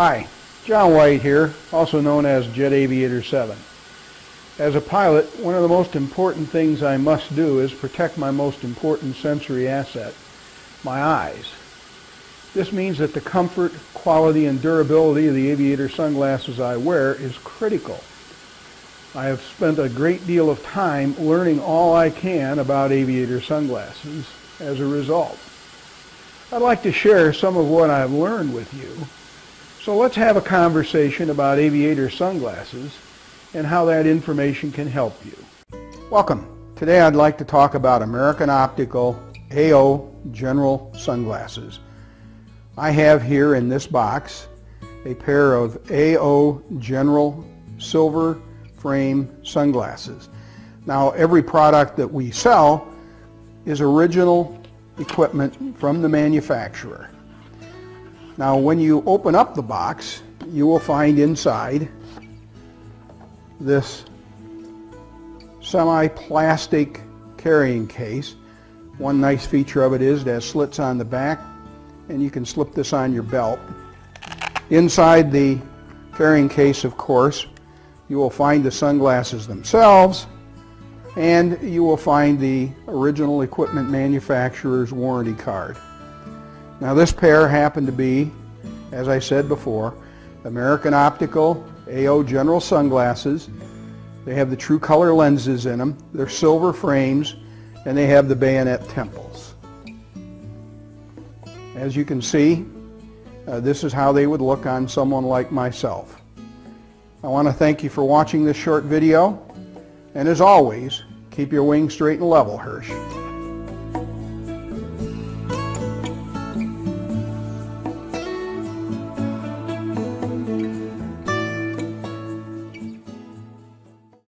Hi, John White here, also known as Jet Aviator 7. As a pilot, one of the most important things I must do is protect my most important sensory asset, my eyes. This means that the comfort, quality, and durability of the aviator sunglasses I wear is critical. I have spent a great deal of time learning all I can about aviator sunglasses as a result. I'd like to share some of what I've learned with you. So let's have a conversation about aviator sunglasses and how that information can help you. Welcome. Today I'd like to talk about American Optical AO General Sunglasses. I have here in this box a pair of AO General Silver Frame Sunglasses. Now every product that we sell is original equipment from the manufacturer. Now when you open up the box you will find inside this semi-plastic carrying case. One nice feature of it is it has slits on the back and you can slip this on your belt. Inside the carrying case of course you will find the sunglasses themselves and you will find the original equipment manufacturer's warranty card. Now this pair happened to be, as I said before, American Optical AO General sunglasses. They have the true color lenses in them. They're silver frames and they have the bayonet temples. As you can see, uh, this is how they would look on someone like myself. I want to thank you for watching this short video and as always, keep your wings straight and level, Hirsch.